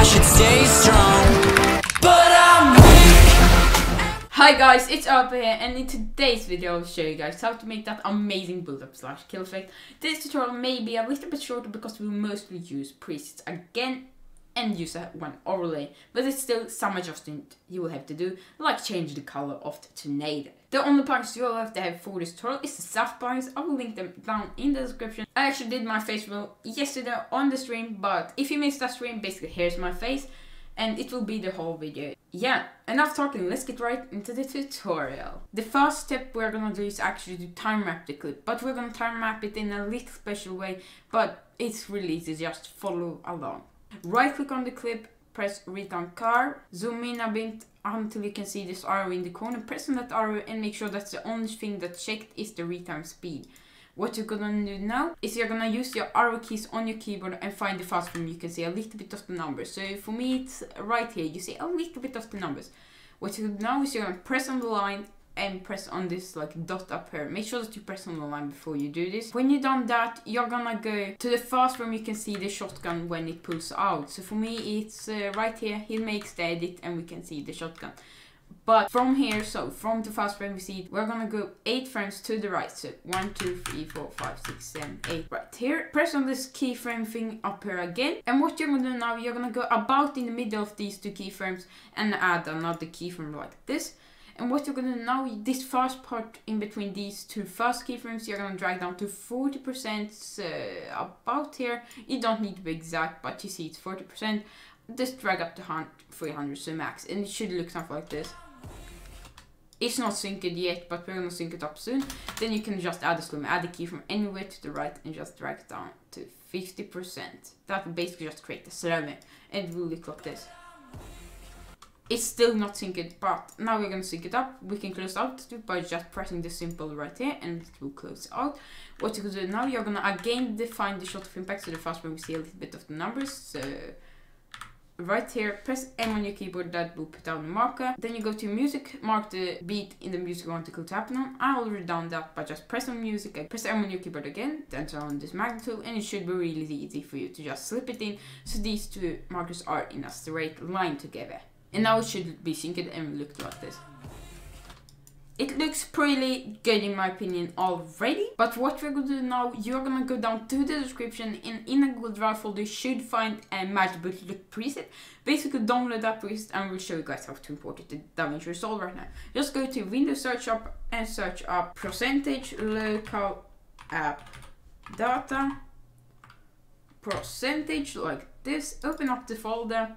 I should stay strong. But I'm weak. Hi guys, it's ERPI here and in today's video I'll show you guys how to make that amazing build up slash kill effect. This tutorial may be a little bit shorter because we mostly use presets again and one overlay, but it's still some adjustment you will have to do, like change the color of the tornado. The only plugins you will have to have for this tutorial is the soft plugins, I will link them down in the description. I actually did my face reveal yesterday on the stream, but if you missed that stream, basically here's my face and it will be the whole video. Yeah, enough talking, let's get right into the tutorial. The first step we're gonna do is actually to time map the clip, but we're gonna time map it in a little special way, but it's really easy, just follow along. Right click on the clip, press retime curve, zoom in a bit until you can see this arrow in the corner, press on that arrow and make sure that the only thing that's checked is the retime speed. What you're gonna do now is you're gonna use your arrow keys on your keyboard and find the fast frame you can see a little bit of the numbers. So for me it's right here, you see a little bit of the numbers. What you do now is you're gonna press on the line and press on this like dot up here. Make sure that you press on the line before you do this. When you've done that, you're gonna go to the fast frame you can see the shotgun when it pulls out. So for me it's uh, right here, he makes the edit and we can see the shotgun. But from here, so from the fast frame we see, we're gonna go 8 frames to the right. So 1, 2, 3, 4, 5, 6, 7, 8. Right here, press on this keyframe thing up here again. And what you're gonna do now, you're gonna go about in the middle of these two keyframes and add another keyframe like this. And what you're gonna now, this first part in between these two first keyframes, you're gonna drag down to 40% uh, about here. You don't need to be exact, but you see it's 40%. Just drag up to 300 so max, and it should look something like this. It's not synced yet, but we're gonna sync it up soon. Then you can just add a slow add a key from anywhere to the right and just drag it down to 50%. That will basically just create a slow and it will look like this. It's still not synced, but now we're gonna sync it up. We can close out by just pressing the symbol right here and it will close out. What you can do now, you're gonna again define the shot of impact so the first one we see a little bit of the numbers. So right here, press M on your keyboard, that will put down the marker. Then you go to music, mark the beat in the music you want the clip to happen on. I already done that by just press on music, I press M on your keyboard again, then turn on this magnet tool and it should be really easy for you to just slip it in so these two markers are in a straight line together. And now it should be synced and look like this. It looks pretty good in my opinion already, but what we're gonna do now, you're gonna go down to the description and in a Google Drive folder you should find a Bullet Look preset. Basically download that preset and we'll show you guys how to import it to DaVinci Resolve right now. Just go to Windows Search Up and search up percentage local app data percentage like this. Open up the folder.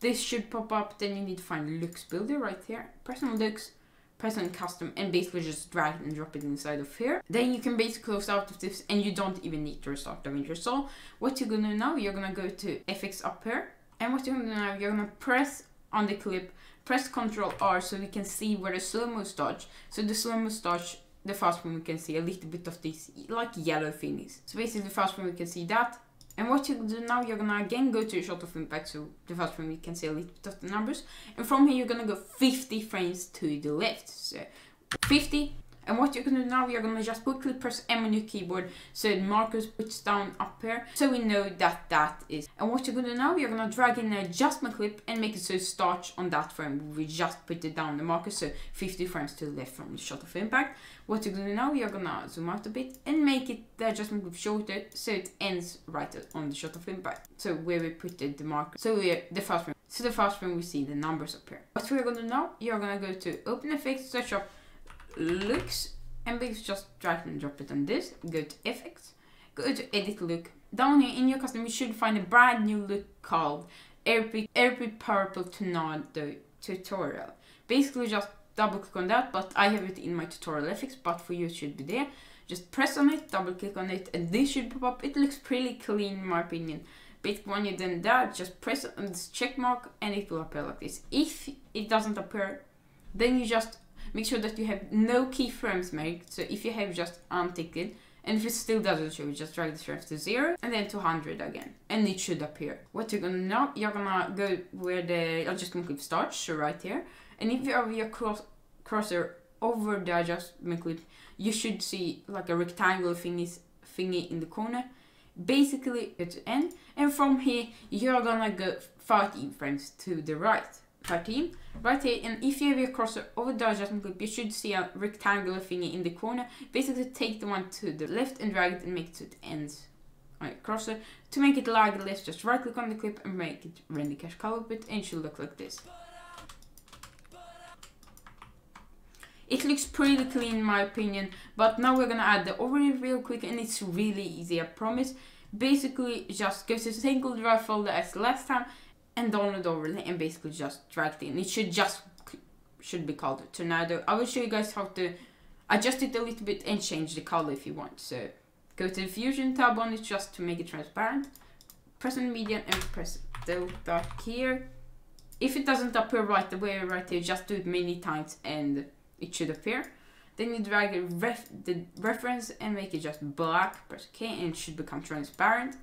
This should pop up, then you need to find Lux Builder right here. Press on Lux press on custom and basically just drag and drop it inside of here. Then you can basically close out of this and you don't even need to restart DaVinci Resolve. What you're gonna do now, you're gonna go to FX up here. And what you're gonna do now, you're gonna press on the clip, press Ctrl R so we can see where the slow-mo starts. So the slow-mo starts, the fast one we can see a little bit of these like yellow thingies. So basically the fast one we can see that. And what you do now, you're gonna again go to shot of impact, so the first frame you can see a little bit of the numbers. And from here, you're gonna go 50 frames to the left. So 50. And what you're gonna do now, you're gonna just quickly press M on your keyboard so the markers puts down up here. So we know that that is. And what you're gonna do now, you're gonna drag in an adjustment clip and make it so it starts on that frame. We just put it down the marker, so 50 frames to the left from the shot of impact. What you're gonna do now, you're gonna zoom out a bit and make it the adjustment clip shorter so it ends right on the shot of impact. So where we put the marker. So we're the first frame. So the first frame we see the numbers up here. What we're gonna do now, you're gonna go to open effects, search up looks and basically just drag and drop it on this. Go to effects, go to edit look. Down here in your custom, you should find a brand new look called Airpic, Airpic Purple Tornado Tutorial. Basically just double click on that, but I have it in my tutorial effects, but for you it should be there. Just press on it, double click on it, and this should pop up. It looks pretty clean in my opinion. But when you then that, just press on this check mark and it will appear like this. If it doesn't appear, then you just make sure that you have no keyframes made. So if you have just unticked it, and if it still doesn't show, just drag the frames to 0 and then to 100 again. And it should appear. What you're gonna know, you're gonna go where the, I'm just gonna click start, so right here. And if you have your cross, cursor over the adjustment clip, you should see like a rectangle thingy, thingy in the corner. basically it's end and from here you're gonna go 13 frames to the right 13 right here and if you have your cursor over the adjustment clip you should see a rectangular thingy in the corner. Basically take the one to the left and drag it and make it to the end. Your cursor to make it lag less just right click on the clip and make it cache color bit and it should look like this. It looks pretty clean in my opinion, but now we're gonna add the overlay real quick and it's really easy, I promise. Basically, just go to the Google Drive folder as last time and download overlay and basically just drag it in. It should just should be called Tornado. I will show you guys how to adjust it a little bit and change the color if you want. So go to the Fusion tab on it just to make it transparent. Press on median and press delta here. If it doesn't appear right the away right here, just do it many times and it should appear. Then you drag ref the reference and make it just black, press OK, and it should become transparent.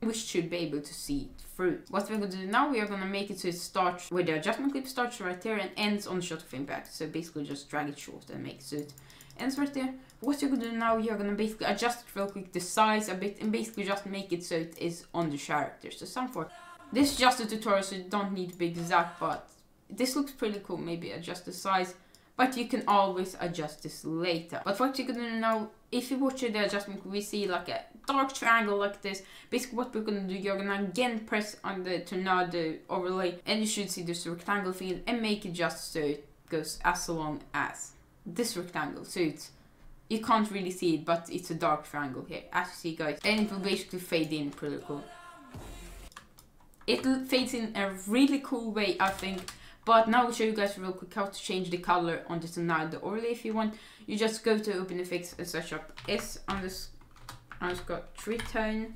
We should be able to see it through. What we're going to do now, we are going to make it so it starts where the adjustment clip starts right there and ends on the shot of impact. So basically just drag it short and make it so it ends right there. What you're going to do now, you're going to basically adjust it real quick, the size a bit, and basically just make it so it is on the character. So some for this is just a tutorial, so you don't need to be exact, but this looks pretty cool. Maybe adjust the size but you can always adjust this later. But what you're gonna know, if you watch the adjustment, we see like a dark triangle like this. Basically what we're gonna do, you're gonna again press on the tornado overlay and you should see this rectangle field and make it just so it goes as long as this rectangle. So it's, you can't really see it, but it's a dark triangle here, as you see guys. And it will basically fade in pretty cool. It fades in a really cool way, I think. But now I'll show you guys real quick how to change the color on this the overlay if you want. You just go to OpenFX and search up S underscore tritone,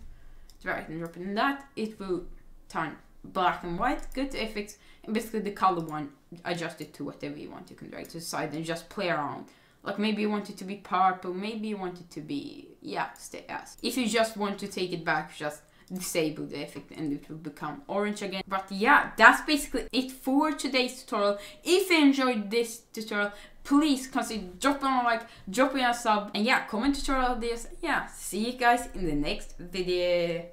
drag and drop in that. It will turn black and white. Go to FX and basically the color one, adjust it to whatever you want. You can drag to the side and just play around. Like maybe you want it to be purple, maybe you want it to be, yeah, stay as. If you just want to take it back, just disable the effect and it will become orange again. But yeah, that's basically it for today's tutorial. If you enjoyed this tutorial, please consider dropping a like, dropping a sub, and yeah, comment tutorial ideas. Yeah, see you guys in the next video.